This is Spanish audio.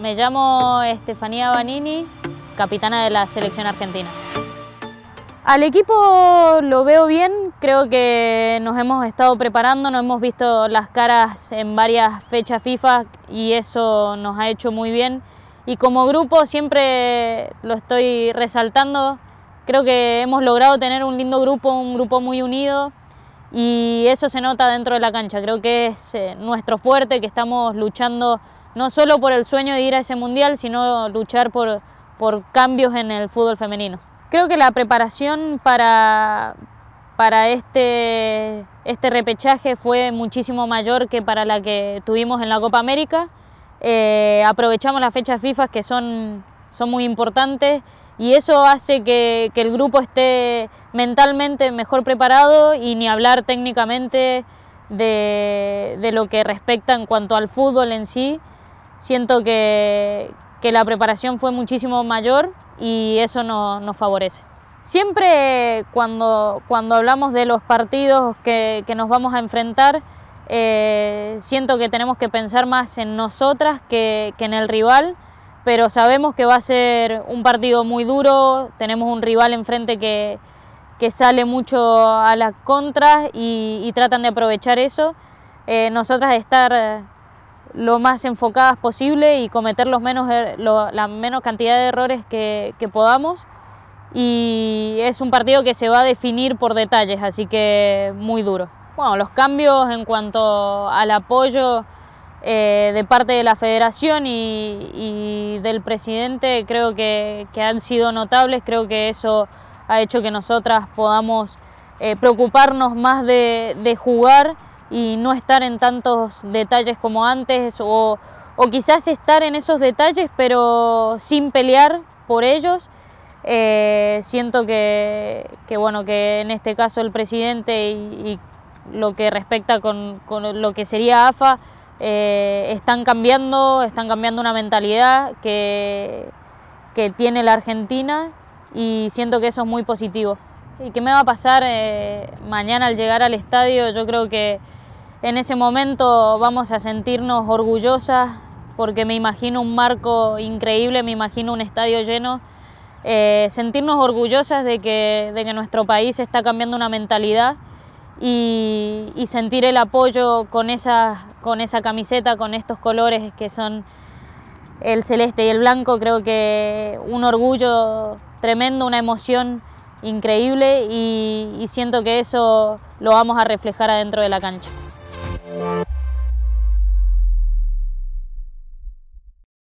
Me llamo Estefanía Banini, capitana de la selección argentina. Al equipo lo veo bien, creo que nos hemos estado preparando, nos hemos visto las caras en varias fechas FIFA y eso nos ha hecho muy bien. Y como grupo siempre lo estoy resaltando, creo que hemos logrado tener un lindo grupo, un grupo muy unido y eso se nota dentro de la cancha. Creo que es eh, nuestro fuerte, que estamos luchando no solo por el sueño de ir a ese mundial, sino luchar por, por cambios en el fútbol femenino. Creo que la preparación para, para este, este repechaje fue muchísimo mayor que para la que tuvimos en la Copa América. Eh, aprovechamos las fechas FIFA que son, son muy importantes y eso hace que, que, el grupo esté mentalmente mejor preparado y ni hablar técnicamente de, de, lo que respecta en cuanto al fútbol en sí. Siento que, que la preparación fue muchísimo mayor y eso no, nos favorece. Siempre cuando, cuando hablamos de los partidos que, que nos vamos a enfrentar, eh, siento que tenemos que pensar más en nosotras que, que en el rival pero sabemos que va a ser un partido muy duro, tenemos un rival enfrente que, que sale mucho a las contras y, y tratan de aprovechar eso. Eh, nosotras estar lo más enfocadas posible y cometer los menos, er, lo, la menos cantidad de errores que, podamos. Y es un partido que se va a definir por detalles, así que muy duro. Bueno, los cambios en cuanto al apoyo eh, de parte de la federación y, del presidente creo que, que, han sido notables, creo que eso ha hecho que nosotras podamos eh, preocuparnos más de, jugar y no estar en tantos detalles como antes o, o, quizás estar en esos detalles pero sin pelear por ellos. Eh, siento que, que, bueno, que en este caso el presidente y, lo que respecta con, con lo que sería AFA eh, están cambiando, están cambiando una mentalidad que, que, tiene la Argentina y siento que eso es muy positivo. ¿Y qué me va a pasar eh, mañana al llegar al estadio? Yo creo que en ese momento vamos a sentirnos orgullosas porque me imagino un marco increíble, me imagino un estadio lleno. Eh, sentirnos orgullosas de que, de que nuestro país está cambiando una mentalidad y, y, sentir el apoyo con esa, con esa camiseta, con estos colores que son el celeste y el blanco, creo que un orgullo tremendo, una emoción increíble y, siento que eso lo vamos a reflejar adentro de la cancha.